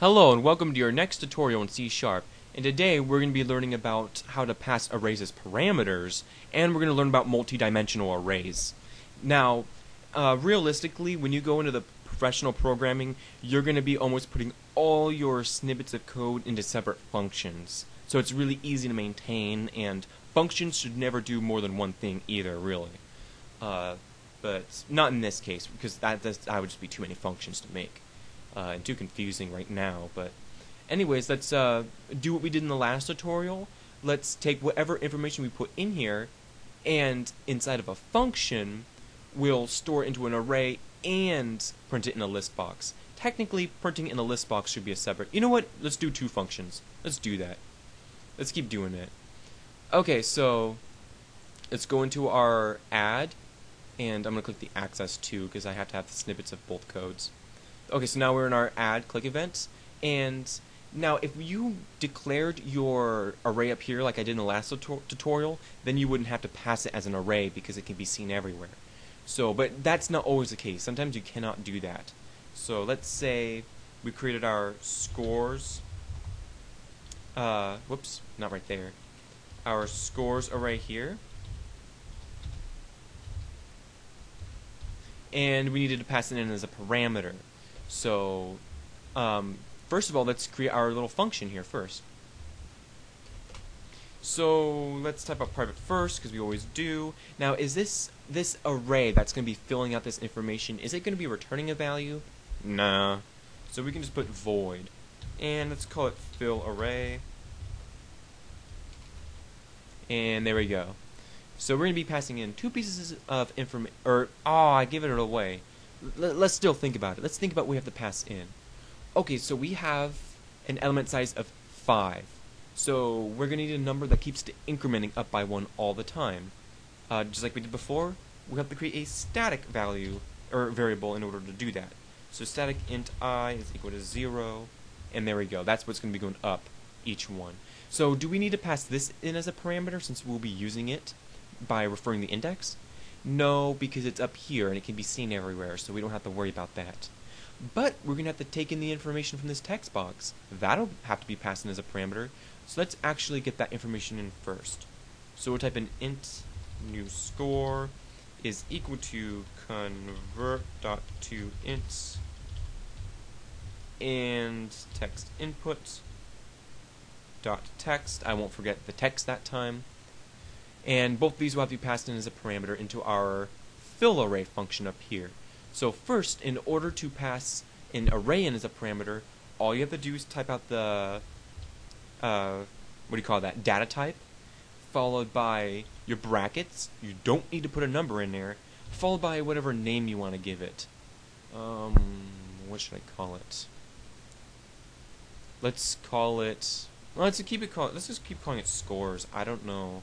Hello and welcome to your next tutorial in C Sharp. And today we're going to be learning about how to pass arrays as parameters, and we're going to learn about multi-dimensional arrays. Now, uh, realistically, when you go into the professional programming, you're going to be almost putting all your snippets of code into separate functions. So it's really easy to maintain, and functions should never do more than one thing either, really. Uh, but not in this case, because that, that would just be too many functions to make uh, and too confusing right now. But anyways, let's uh, do what we did in the last tutorial. Let's take whatever information we put in here, and inside of a function, we'll store it into an array and print it in a list box. Technically, printing in a list box should be a separate. You know what? Let's do two functions. Let's do that. Let's keep doing it. Okay, so let's go into our add, and I'm going to click the access to because I have to have the snippets of both codes. Okay, so now we're in our add click event, and now if you declared your array up here like I did in the last tutorial, then you wouldn't have to pass it as an array because it can be seen everywhere. So, but that's not always the case. Sometimes you cannot do that. So let's say we created our scores. Uh, whoops, not right there. Our scores array here. And we needed to pass it in as a parameter. So, um, first of all, let's create our little function here first. So let's type up private first because we always do. Now, is this this array that's going to be filling out this information? Is it going to be returning a value? Nah. So we can just put void, and let's call it fill array. And there we go. So we're going to be passing in two pieces of information, or oh, I give it away let's still think about it. Let's think about what we have to pass in. Okay, so we have an element size of 5. So we're going to need a number that keeps incrementing up by 1 all the time. Uh, just like we did before, we have to create a static value, or variable, in order to do that. So static int i is equal to 0, and there we go. That's what's going to be going up each one. So do we need to pass this in as a parameter since we'll be using it by referring the index? No, because it's up here and it can be seen everywhere, so we don't have to worry about that. But we're going to have to take in the information from this text box. That'll have to be passed in as a parameter. So let's actually get that information in first. So we'll type in int new score is equal to convert dot to int and text input dot text. I won't forget the text that time. And both these will have to be passed in as a parameter into our fill array function up here. So first, in order to pass an array in as a parameter, all you have to do is type out the, uh, what do you call that, data type, followed by your brackets. You don't need to put a number in there, followed by whatever name you want to give it. Um, what should I call it? Let's call it. Let's keep it call. Let's just keep calling it scores. I don't know.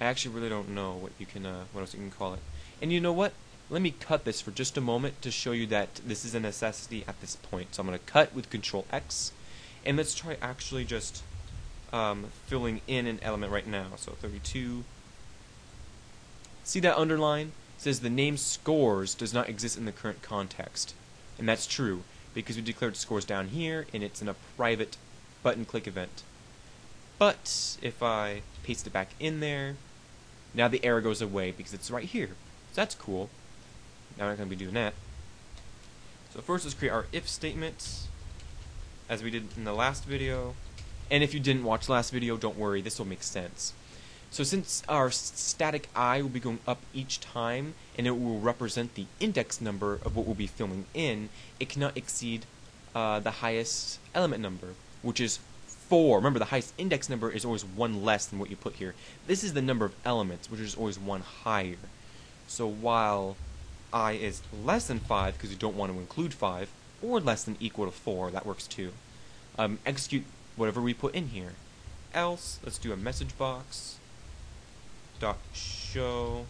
I actually really don't know what you can, uh, what else you can call it. And you know what? Let me cut this for just a moment to show you that this is a necessity at this point. So I'm going to cut with Control X, and let's try actually just um, filling in an element right now. So 32. See that underline? It says the name scores does not exist in the current context. And that's true because we declared scores down here and it's in a private button click event. But if I paste it back in there, now the error goes away because it's right here. So that's cool. Now we're not going to be doing that. So first let's create our if statement as we did in the last video. And if you didn't watch last video, don't worry, this will make sense. So since our static i will be going up each time, and it will represent the index number of what we'll be filling in, it cannot exceed uh, the highest element number, which is 4. Remember, the highest index number is always 1 less than what you put here. This is the number of elements, which is always 1 higher. So while i is less than 5, because you don't want to include 5, or less than equal to 4, that works too, um, execute whatever we put in here. Else, let's do a message box dot show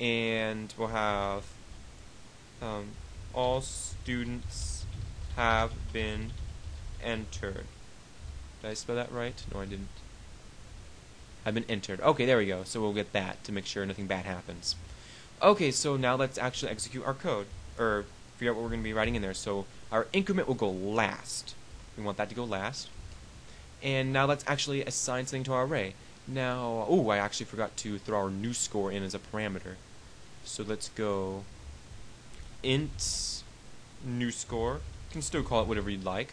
and we'll have um, all students have been entered did I spell that right? No, I didn't. I've been entered. Okay, there we go. So we'll get that to make sure nothing bad happens. Okay, so now let's actually execute our code, or figure out what we're going to be writing in there. So our increment will go last. We want that to go last. And now let's actually assign something to our array. Now, oh, I actually forgot to throw our new score in as a parameter. So let's go int new score. You can still call it whatever you'd like.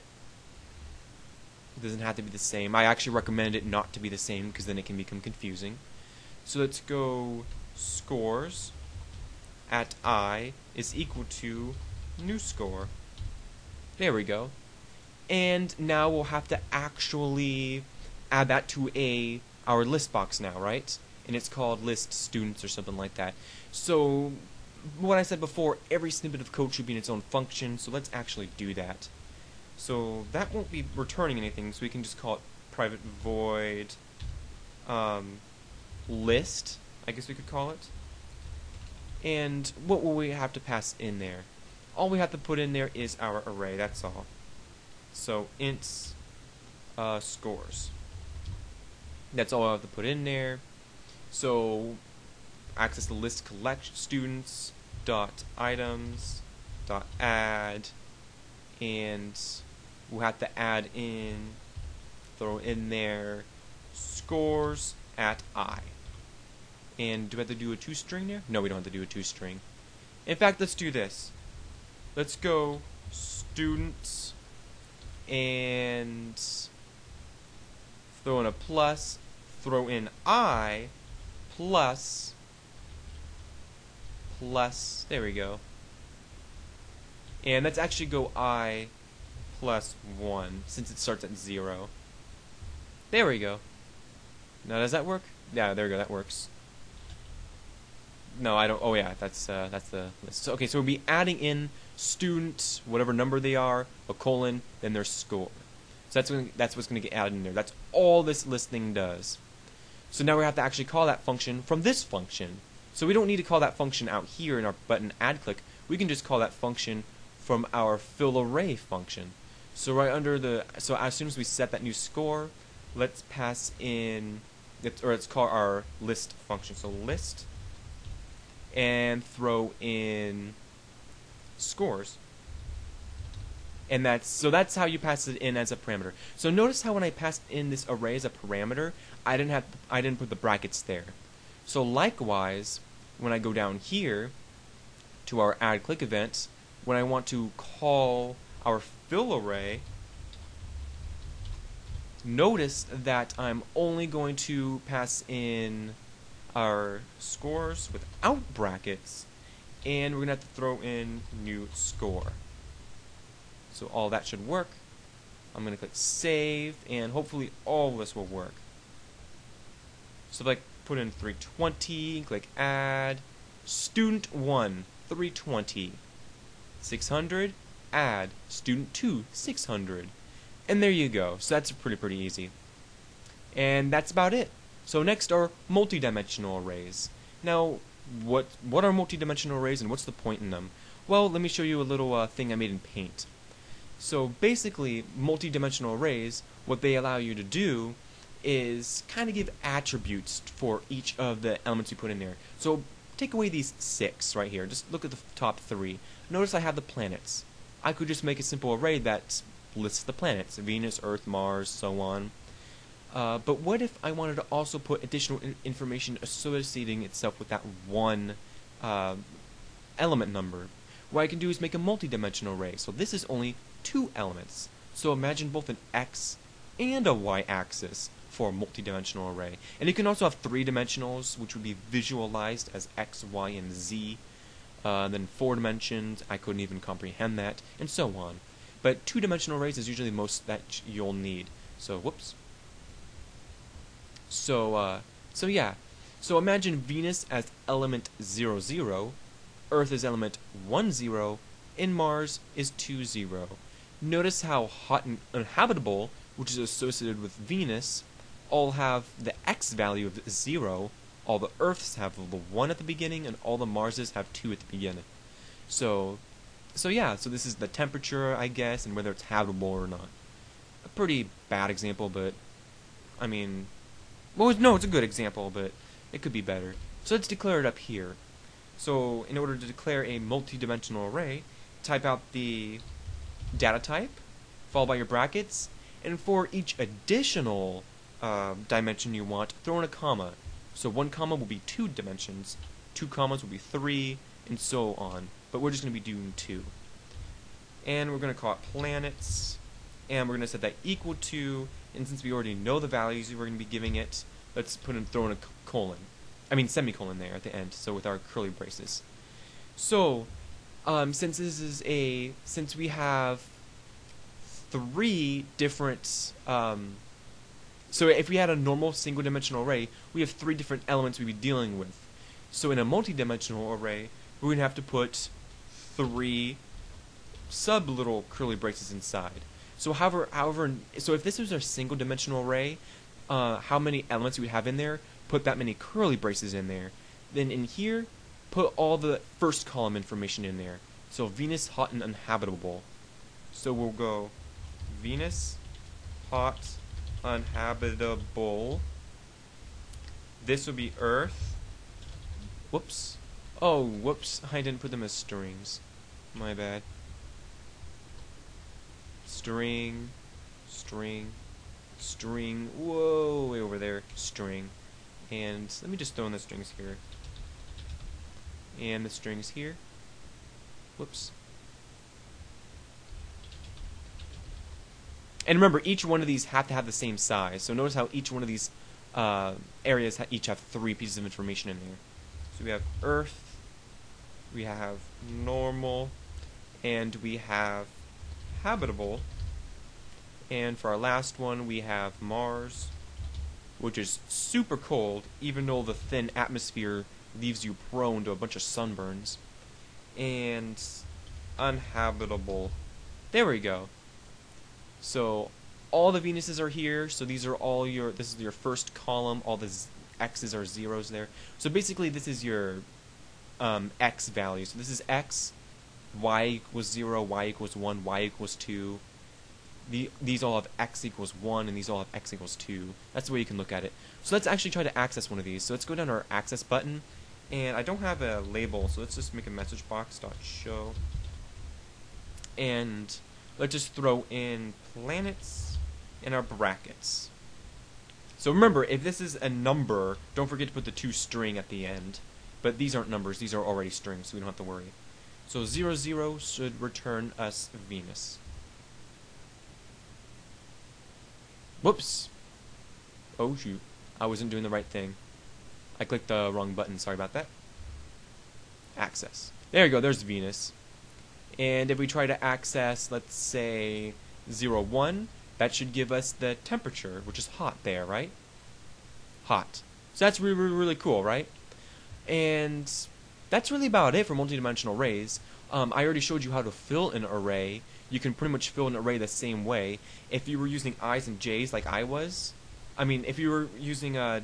It doesn't have to be the same. I actually recommend it not to be the same because then it can become confusing. So let's go scores at i is equal to new score. There we go. And now we'll have to actually add that to a our list box now, right? And it's called list students or something like that. So what I said before, every snippet of code should be in its own function, so let's actually do that. So that won't be returning anything, so we can just call it private void um, list, I guess we could call it. And what will we have to pass in there? All we have to put in there is our array, that's all. So ints uh, scores. That's all I have to put in there. So access the list collect students dot items dot add and we'll have to add in throw in there scores at i. And do we have to do a ToString there? No we don't have to do a ToString in fact let's do this. Let's go students and throw in a plus throw in i plus plus there we go. And let's actually go i plus 1 since it starts at 0 there we go. Now does that work? Yeah there we go that works. No I don't oh yeah that's uh, that's the list. So, okay so we'll be adding in students, whatever number they are a colon then their score. So that's when, that's what's going to get added in there. That's all this listing does. So now we have to actually call that function from this function. So we don't need to call that function out here in our button add click. We can just call that function from our fill array function. So right under the so as soon as we set that new score, let's pass in or let's call our list function. So list and throw in scores. And that's so that's how you pass it in as a parameter. So notice how when I passed in this array as a parameter, I didn't have I didn't put the brackets there. So likewise, when I go down here to our add click event, when I want to call our fill array, notice that I'm only going to pass in our scores without brackets, and we're going to have to throw in new score. So all that should work. I'm going to click save, and hopefully all of this will work. So if I put in 320, click add, student 1, 320, 600, add, student 2, 600. And there you go. So that's pretty, pretty easy. And that's about it. So next are multidimensional arrays. Now, what what are multidimensional arrays and what's the point in them? Well, let me show you a little uh, thing I made in Paint. So basically, multidimensional arrays, what they allow you to do is kind of give attributes for each of the elements you put in there. So take away these six right here. Just look at the top three. Notice I have the planets. I could just make a simple array that lists the planets. Venus, Earth, Mars, so on. Uh, but what if I wanted to also put additional information associating itself with that one uh, element number? What I can do is make a multi-dimensional array. So this is only two elements. So imagine both an x and a y-axis for a multi-dimensional array. And you can also have three dimensionals, which would be visualized as x, y, and z. Uh, then four dimensions, I couldn't even comprehend that, and so on. But two-dimensional arrays is usually the most that you'll need. So, whoops. So, uh, so yeah. So imagine Venus as element 0, 0, Earth is element 1, 0, and Mars is 2, 0. Notice how hot and uninhabitable, which is associated with Venus, all have the x value of 0, all the Earths have the 1 at the beginning, and all the Marses have 2 at the beginning. So, so yeah, so this is the temperature, I guess, and whether it's habitable or not. A pretty bad example, but, I mean, well, no, it's a good example, but it could be better. So let's declare it up here. So in order to declare a multi-dimensional array, type out the data type, followed by your brackets, and for each additional uh, dimension you want, throw in a comma. So one comma will be two dimensions, two commas will be three, and so on. But we're just going to be doing two. And we're going to call it planets, and we're going to set that equal to, and since we already know the values we're going to be giving it, let's put in, throw in a colon. I mean semicolon there at the end, so with our curly braces. So, um, since this is a, since we have three different, um, so if we had a normal single dimensional array, we have three different elements we'd be dealing with. So in a multi-dimensional array, we would have to put three sub little curly braces inside. So however, however, so if this was a single dimensional array, uh, how many elements we have in there, put that many curly braces in there. Then in here, put all the first column information in there. So Venus, hot, and uninhabitable. So we'll go Venus, hot, uninhabitable. This would be Earth. Whoops. Oh, whoops. I didn't put them as strings. My bad. String, string, string. Whoa, way over there. String. And let me just throw in the strings here. And the strings here. Whoops. And remember, each one of these have to have the same size. So notice how each one of these uh, areas ha each have three pieces of information in there. So we have Earth, we have normal, and we have habitable. And for our last one, we have Mars, which is super cold, even though the thin atmosphere leaves you prone to a bunch of sunburns. And uninhabitable. There we go. So all the Venuses are here. So these are all your. This is your first column. All the X's are zeros there. So basically, this is your um, X value. So this is X. Y equals zero. Y equals one. Y equals two. The, these all have x equals 1 and these all have x equals 2. That's the way you can look at it. So let's actually try to access one of these. So let's go down to our access button and I don't have a label so let's just make a message box dot show and let's just throw in planets in our brackets. So remember, if this is a number, don't forget to put the ToString at the end. But these aren't numbers, these are already strings, so we don't have to worry. So 0, 0 should return us Venus. Whoops. Oh shoot. I wasn't doing the right thing. I clicked the wrong button, sorry about that. Access. There you go, there's Venus. And if we try to access, let's say, 0, 1, that should give us the temperature, which is hot there, right? Hot. So that's really, really, really cool, right? And that's really about it for multidimensional arrays. Um, I already showed you how to fill an array. You can pretty much fill an array the same way. If you were using i's and j's like I was, I mean, if you were using a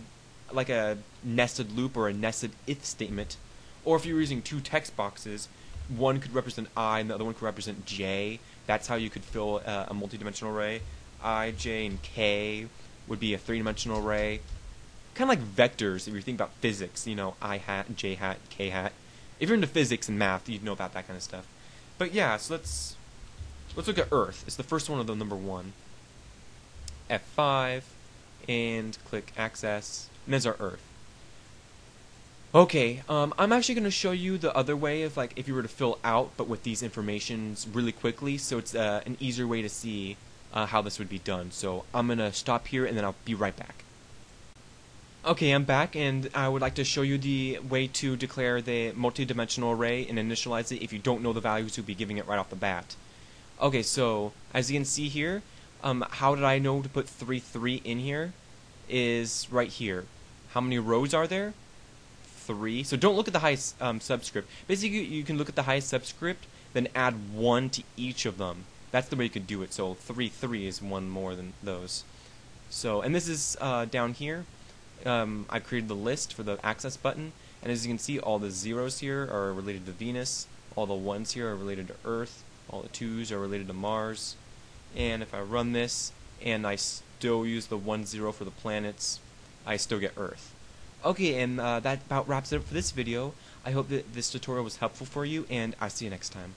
like a nested loop or a nested if statement, or if you were using two text boxes, one could represent i and the other one could represent j. That's how you could fill uh, a multidimensional array. i, j, and k would be a three-dimensional array. Kind of like vectors if you think about physics, you know, i hat, j hat, k hat. If you're into physics and math, you'd know about that kind of stuff. But yeah, so let's let's look at Earth. It's the first one of the number one. F5 and click Access, and there's our Earth. Okay, um, I'm actually going to show you the other way of like if you were to fill out, but with these informations really quickly, so it's uh, an easier way to see uh, how this would be done. So I'm going to stop here and then I'll be right back. Okay, I'm back and I would like to show you the way to declare the multi-dimensional array and initialize it if you don't know the values you'll be giving it right off the bat. Okay, so as you can see here, um, how did I know to put 3, 3 in here? Is right here. How many rows are there? Three. So don't look at the highest um, subscript. Basically, you can look at the highest subscript, then add one to each of them. That's the way you could do it. So three three is one more than those. So and this is uh, down here. Um, I created the list for the access button, and as you can see, all the zeros here are related to Venus. All the ones here are related to Earth. All the twos are related to Mars. And if I run this, and I still use the one zero for the planets, I still get Earth. Okay, and uh, that about wraps it up for this video. I hope that this tutorial was helpful for you, and I'll see you next time.